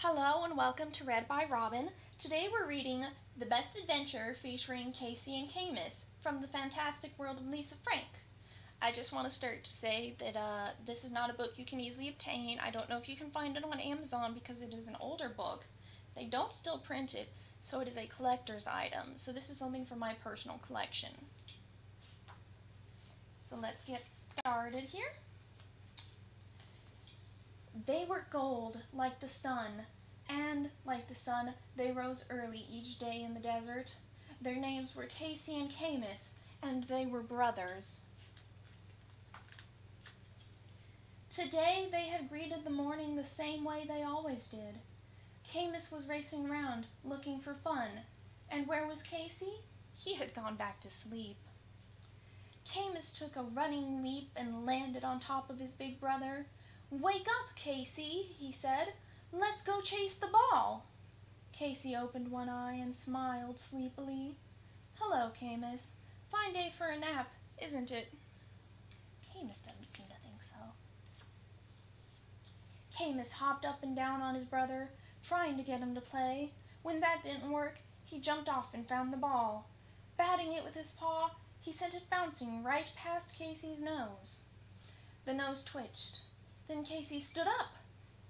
Hello and welcome to Read by Robyn. Today we're reading The Best Adventure featuring Casey and Caymus from the Fantastic World of Lisa Frank. I just want to start to say that uh, this is not a book you can easily obtain. I don't know if you can find it on Amazon because it is an older book. They don't still print it, so it is a collector's item. So this is something for my personal collection. So let's get started here. They were gold like the sun, and like the sun, they rose early each day in the desert. Their names were Casey and Caymus, and they were brothers. Today they had greeted the morning the same way they always did. Caymus was racing around, looking for fun. And where was Casey? He had gone back to sleep. Caymus took a running leap and landed on top of his big brother. Wake up, Casey, he said. Let's go chase the ball. Casey opened one eye and smiled sleepily. Hello, Caymus. Fine day for a nap, isn't it? Caymus doesn't seem to think so. Caymus hopped up and down on his brother, trying to get him to play. When that didn't work, he jumped off and found the ball. Batting it with his paw, he sent it bouncing right past Casey's nose. The nose twitched. Then Casey stood up.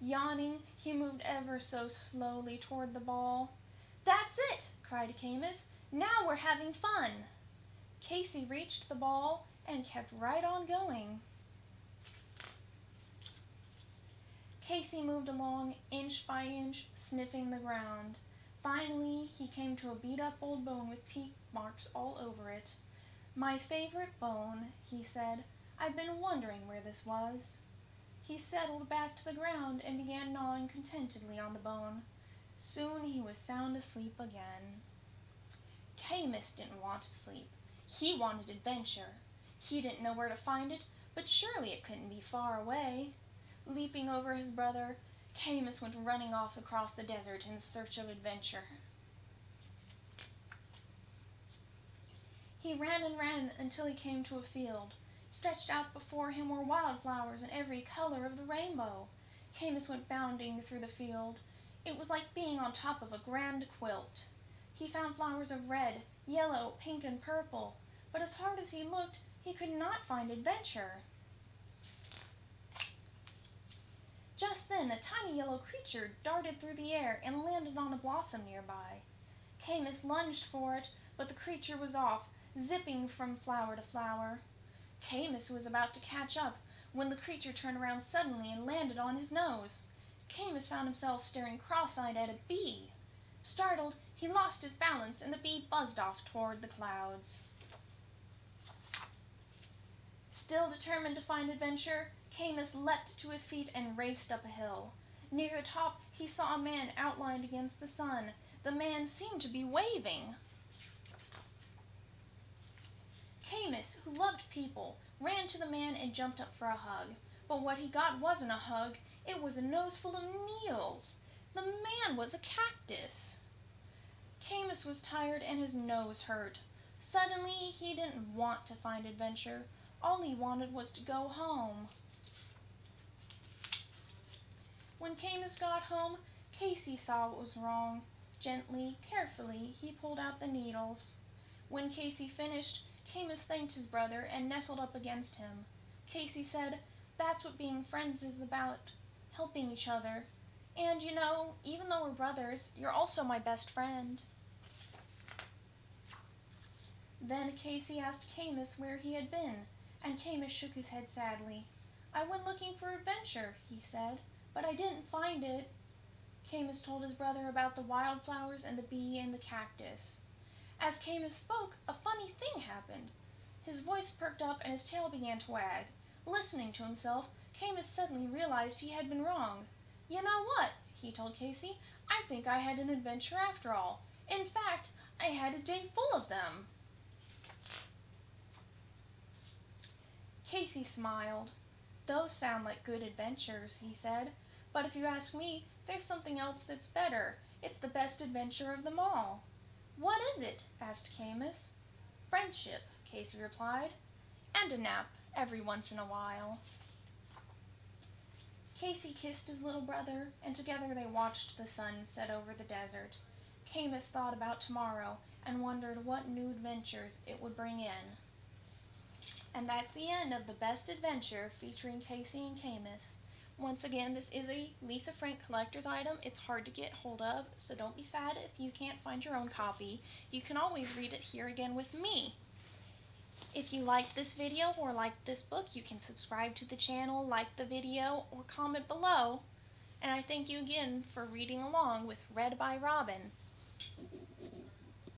Yawning, he moved ever so slowly toward the ball. That's it, cried Caymus. Now we're having fun. Casey reached the ball and kept right on going. Casey moved along inch by inch, sniffing the ground. Finally, he came to a beat-up old bone with teeth marks all over it. My favorite bone, he said. I've been wondering where this was. He settled back to the ground and began gnawing contentedly on the bone. Soon he was sound asleep again. Caymus didn't want to sleep. He wanted adventure. He didn't know where to find it, but surely it couldn't be far away. Leaping over his brother, Caymus went running off across the desert in search of adventure. He ran and ran until he came to a field. Stretched out before him were wildflowers in every color of the rainbow. Caymus went bounding through the field. It was like being on top of a grand quilt. He found flowers of red, yellow, pink, and purple, but as hard as he looked, he could not find adventure. Just then, a tiny yellow creature darted through the air and landed on a blossom nearby. Caymus lunged for it, but the creature was off, zipping from flower to flower. Caymus was about to catch up when the creature turned around suddenly and landed on his nose. Caymus found himself staring cross-eyed at a bee. Startled, he lost his balance and the bee buzzed off toward the clouds. Still determined to find adventure, Caymus leapt to his feet and raced up a hill. Near the top, he saw a man outlined against the sun. The man seemed to be waving. Caymus, who loved people, ran to the man and jumped up for a hug. But what he got wasn't a hug, it was a nose full of needles. The man was a cactus. Caymus was tired and his nose hurt. Suddenly, he didn't want to find adventure. All he wanted was to go home. When Caymus got home, Casey saw what was wrong. Gently, carefully, he pulled out the needles. When Casey finished, Caymus thanked his brother and nestled up against him. Casey said, That's what being friends is about, helping each other. And, you know, even though we're brothers, you're also my best friend. Then Casey asked Caymus where he had been, and Caymus shook his head sadly. I went looking for adventure, he said, but I didn't find it. Caymus told his brother about the wildflowers and the bee and the cactus. As Caymus spoke, a funny thing happened. His voice perked up and his tail began to wag. Listening to himself, Caymus suddenly realized he had been wrong. You know what? he told Casey. I think I had an adventure after all. In fact, I had a day full of them. Casey smiled. Those sound like good adventures, he said. But if you ask me, there's something else that's better. It's the best adventure of them all. What is it? asked Caymus. Friendship, Casey replied, and a nap every once in a while. Casey kissed his little brother, and together they watched the sun set over the desert. Caymus thought about tomorrow and wondered what new adventures it would bring in. And that's the end of the best adventure featuring Casey and Caymus. Once again, this is a Lisa Frank collector's item. It's hard to get hold of, so don't be sad if you can't find your own copy. You can always read it here again with me. If you liked this video or liked this book, you can subscribe to the channel, like the video, or comment below. And I thank you again for reading along with Read by Robyn.